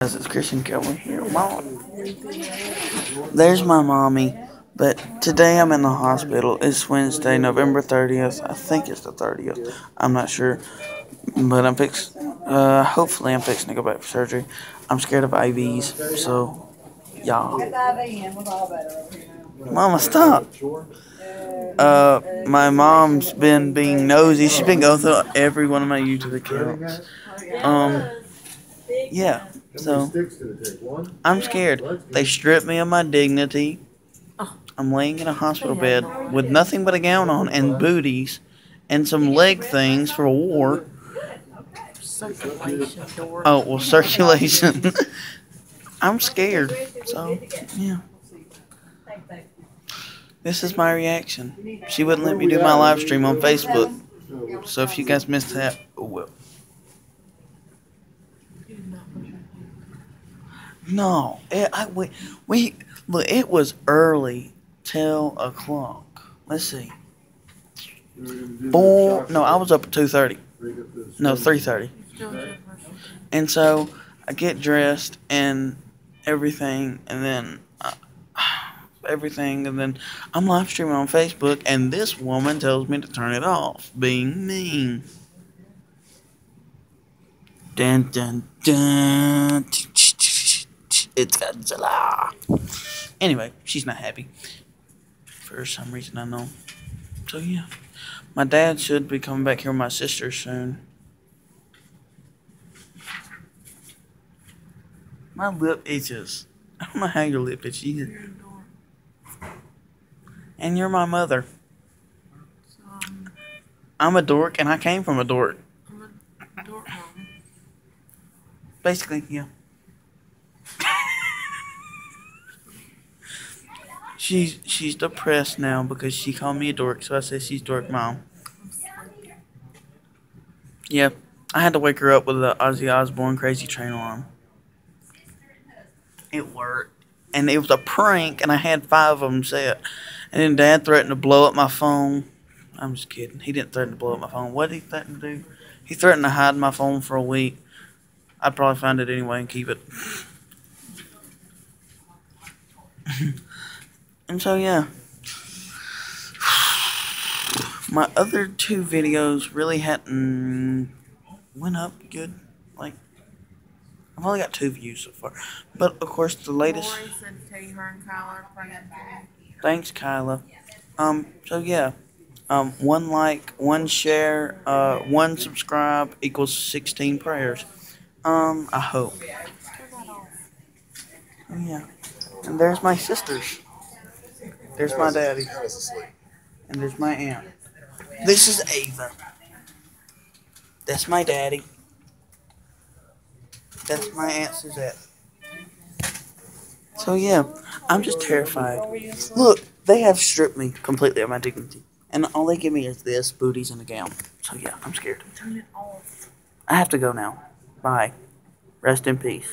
This is Christian Cowboy here. Mom. There's my mommy. But today I'm in the hospital. It's Wednesday, November 30th. I think it's the 30th. I'm not sure. But I'm fixed. Uh, hopefully I'm fixing to go back for surgery. I'm scared of IVs. So, y'all. Mama, stop. Uh, my mom's been being nosy. She's been going through every one of my YouTube accounts. Um, yeah. So, I'm scared. They stripped me of my dignity. I'm laying in a hospital bed with nothing but a gown on and booties and some leg things for war. Oh, well, circulation. I'm scared. So, yeah. This is my reaction. She wouldn't let me do my live stream on Facebook. So if you guys missed that, oh well. No, it, I, we, we look. It was early till o'clock. Let's see. Four. No, I was up at two thirty. No, three thirty. And so I get dressed and everything, and then uh, everything, and then I'm live streaming on Facebook, and this woman tells me to turn it off, being mean. Dun dun dun. It's Godzilla. Anyway, she's not happy. For some reason, I know. So, yeah. My dad should be coming back here with my sister soon. My lip itches. I don't know how your lip itches. either. And you're my mother. I'm a dork, and I came from a dork. Basically, yeah. She's she's depressed now because she called me a dork, so I said she's dork mom. Yeah, I had to wake her up with the Ozzy Osbourne Crazy Train alarm. It worked, and it was a prank, and I had five of them set. And then Dad threatened to blow up my phone. I'm just kidding. He didn't threaten to blow up my phone. What did he threaten to do? He threatened to hide my phone for a week. I'd probably find it anyway and keep it. and so, yeah. My other two videos really hadn't went up good. Like, I've only got two views so far. But, of course, the latest... Lori said to tell you her and Kyle are praying for you. Thanks, Kyla. Um, so, yeah. Um, one like, one share, uh, one subscribe equals 16 prayers. Um, I hope. Yeah. And there's my sisters. There's my daddy. And there's my aunt. This is Ava. That's my daddy. That's my Aunt Suzette. So yeah, I'm just terrified. Look, they have stripped me completely of my dignity. And all they give me is this, booties, and a gown. So yeah, I'm scared. Turn it off. I have to go now. Bye. Rest in peace.